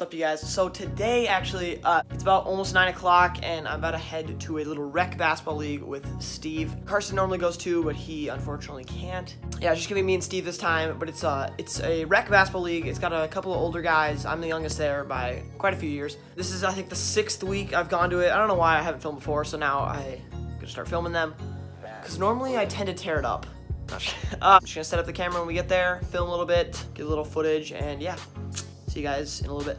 What's up, you guys? So today, actually, uh, it's about almost 9 o'clock, and I'm about to head to a little rec basketball league with Steve. Carson normally goes too, but he unfortunately can't. Yeah, just be me and Steve this time, but it's, uh, it's a rec basketball league. It's got a couple of older guys. I'm the youngest there by quite a few years. This is, I think, the sixth week I've gone to it. I don't know why I haven't filmed before, so now I'm gonna start filming them. Because normally I tend to tear it up. uh, I'm just gonna set up the camera when we get there, film a little bit, get a little footage, and yeah. See you guys in a little bit.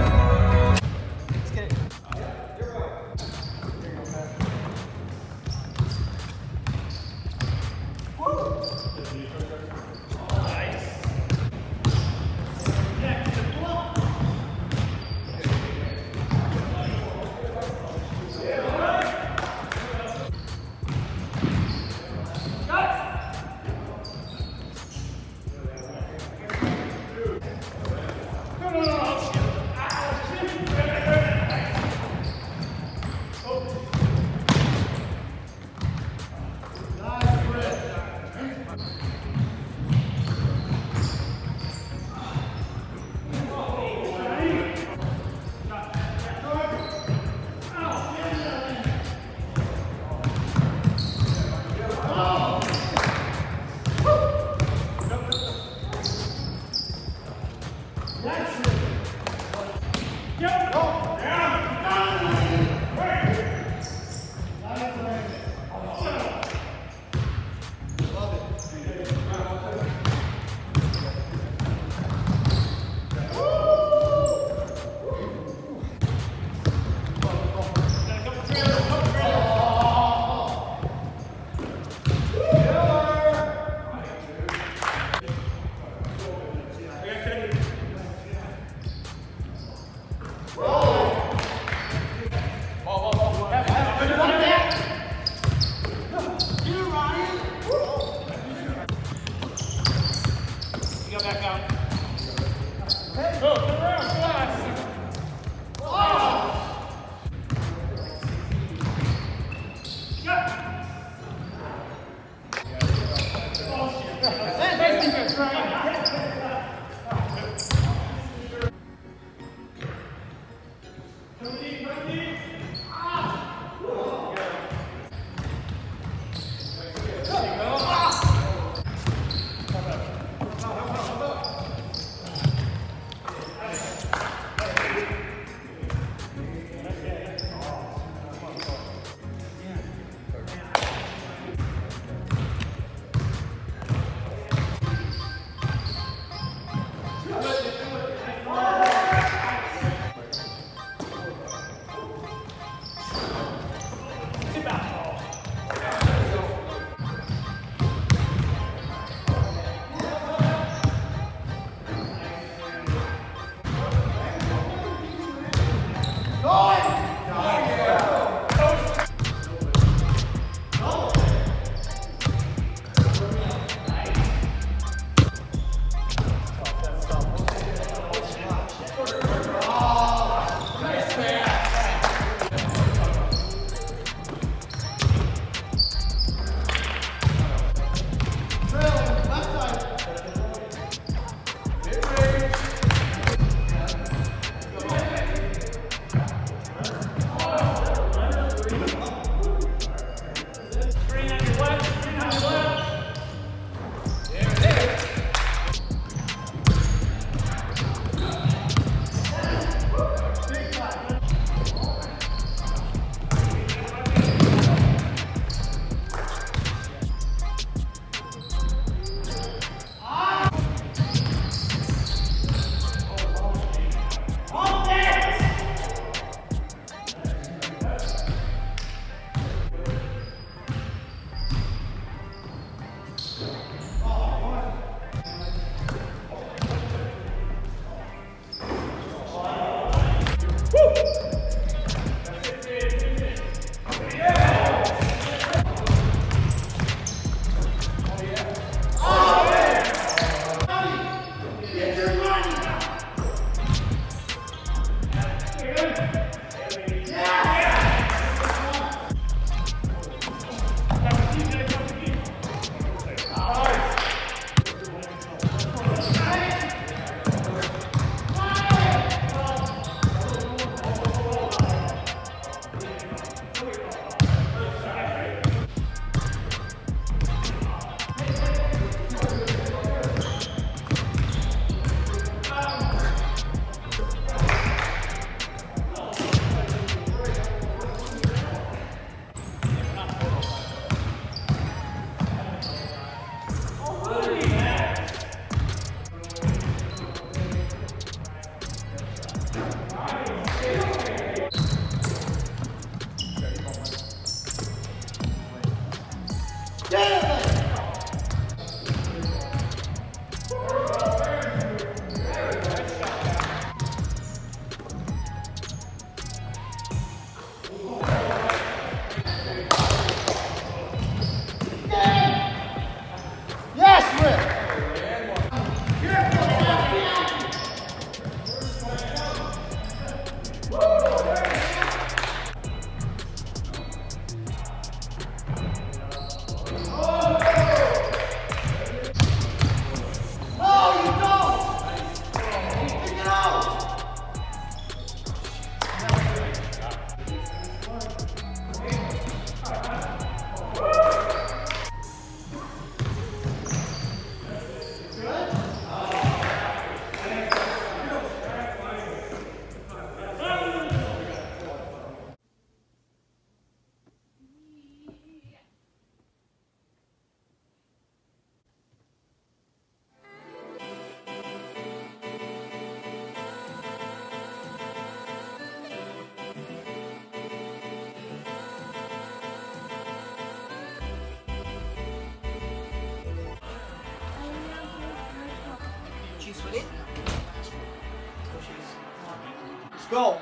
Go.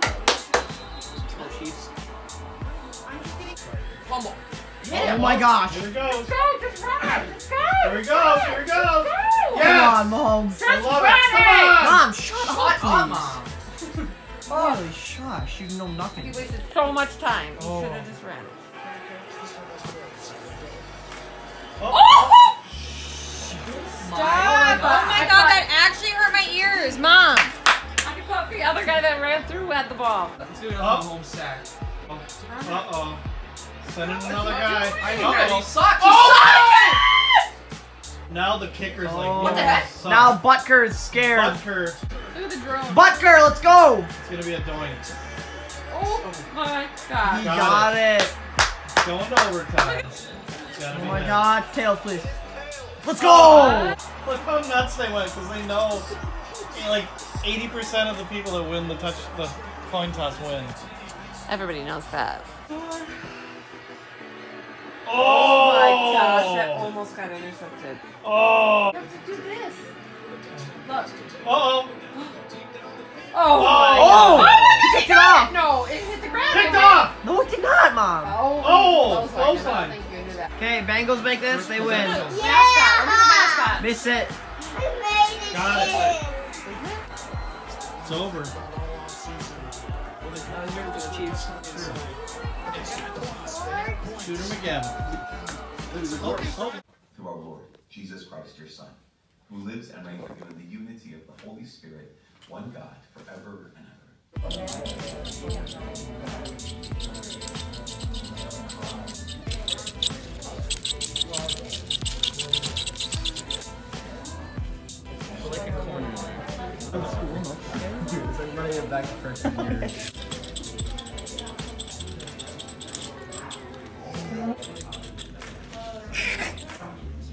Go Chiefs. Fumble. Oh my gosh. Here we go. Go, just run it. Just go. Here we go. Here we go. Go. Come on, Mahomes. I Just love run it. Come on. Mom, shut, Shut up, up, please. Mom. Holy shush, you know nothing. You wasted so much time. You Oh. should have just ran it. Oh. oh! Stop! Oh my god, that actually hurt my ears, Mom. I other guy that ran through had the ball. Let's do Up. another home sack. Uh oh. Send in another guy. I Uh-oh. you suck. Oh! Now the kicker's like, Oh. What the heck? suck." Now Butker is scared. Butker. Look at the drone. Butker, let's go. It's gonna be a doink. oh my He god. Got got it. Going to overtime. Oh my net. god, tails, please. Let's go. Oh! Look how nuts they went because they know like 80% of the people that win the touch the coin toss win. Everybody knows that. Oh, Oh my gosh, that almost got intercepted. Oh! You have to do this. Look. Uh-oh! Oh, my Oh! god. Oh! He kicked it off. No, it hit the ground. Picked off! No, it did not, Mom. Oh, Oh, close close line. I line. don't think you knew that. Okay, Bengals make this, they win. Mascot. Look at the mascot. Miss it. Got it. It's over. I was rooting for the Chiefs. Shoot him again. Oh, oh. through our Lord, Jesus Christ, your Son, who lives and reigns with you in the unity of the Holy Spirit, one God, forever and ever.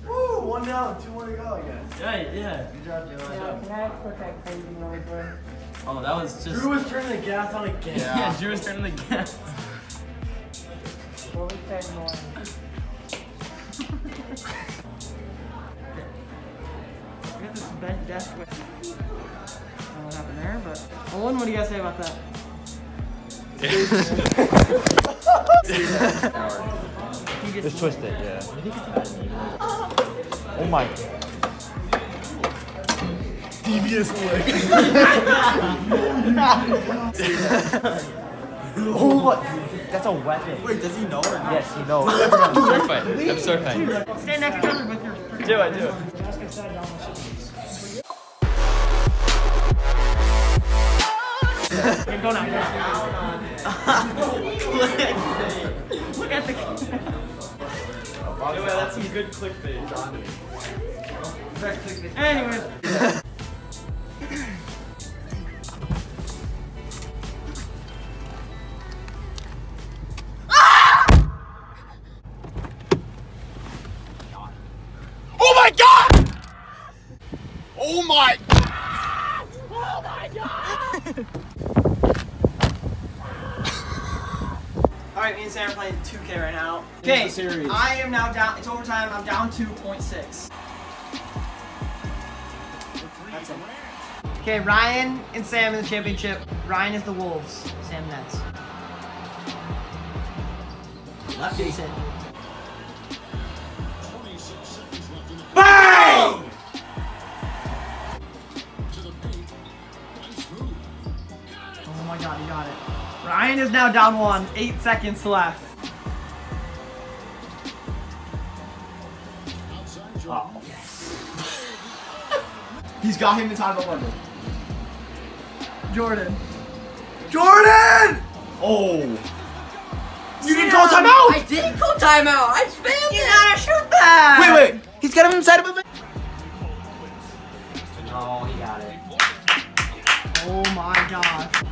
Woo, one down, two more to go, I guess. Yeah, yeah. Good job, Joe. Can I put that crazy noise in? Oh, that was just. Drew was turning the gas on again. yeah. Drew was turning the gas. What was that noise? We got this bent desk with. I don't know what happened there, but. Owen, what do you guys say about that? He gets Just twist it, yeah. Oh my. Devious leg. Oh, what? That's a weapon. Wait, does he know or not? Yes, he knows. sword fight. I'm sword fighting. Stand next to each other with your. Do it, do it. Go now. Look at the. Anyway, that's some good clickbait. Anyways. Oh my god! Oh my! All right, me and Sam are playing 2K right now. Okay, series. I am now down. It's overtime. I'm down 2.6. That's it. Okay, Ryan and Sam in the championship. Ryan is the Wolves. Sam Nets. Lefty. That's it. Ryan is now down one. Eight seconds left. Oh. He's got him inside of London. Jordan. Jordan! Oh. You didn't call timeout! I didn't call timeout. I spammed You it. gotta shoot that! Wait, wait. He's got him inside of him. Oh, he got it. Oh my god.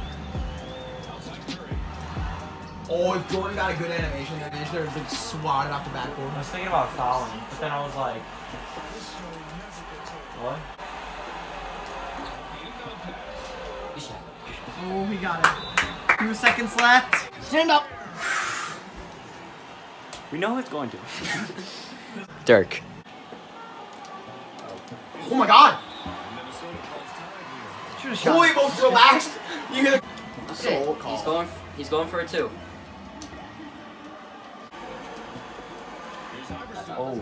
Oh, if Jordan got a good animation, then they should have been swatted off the backboard. I was thinking about fouling, but then I was like, what? Oh, he got it. Two seconds left. Stand up. We know it's going to. Dirk. Oh my god. Should've shot. Holy most relaxed. You hear the Okay, soul He's going. He's going for a two. Oh.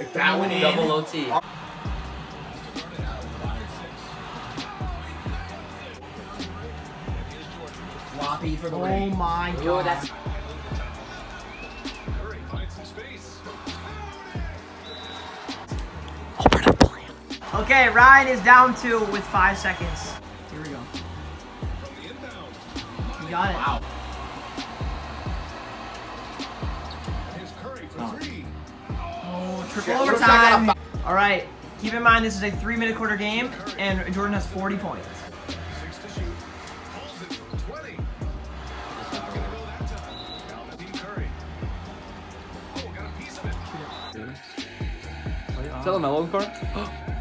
If that went in. Double OT. Floppy for the Oh my Ooh, god. that's Okay, Ryan is down two with five seconds. Here we go. You got it. Wow. Triple Shit, looks like I overtime. All right. Keep in mind this is a three-minute quarter game, and Jordan has 40 points. Is that a mellow card?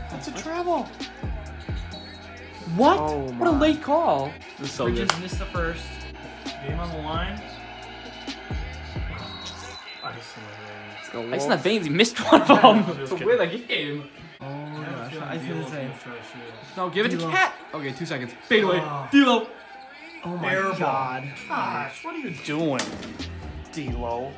That's a travel. What? Oh what a late call. This is so good. Missed the first. Game on the line. Ice in the veins, he missed one of them. To kidding. win the game. Oh gosh, I was gonna say. No, give it to Cat. Okay, two seconds. Fade away. Ah. Oh. D'Lo. Oh my Airball. god. Gosh, what are you doing, D-Lo?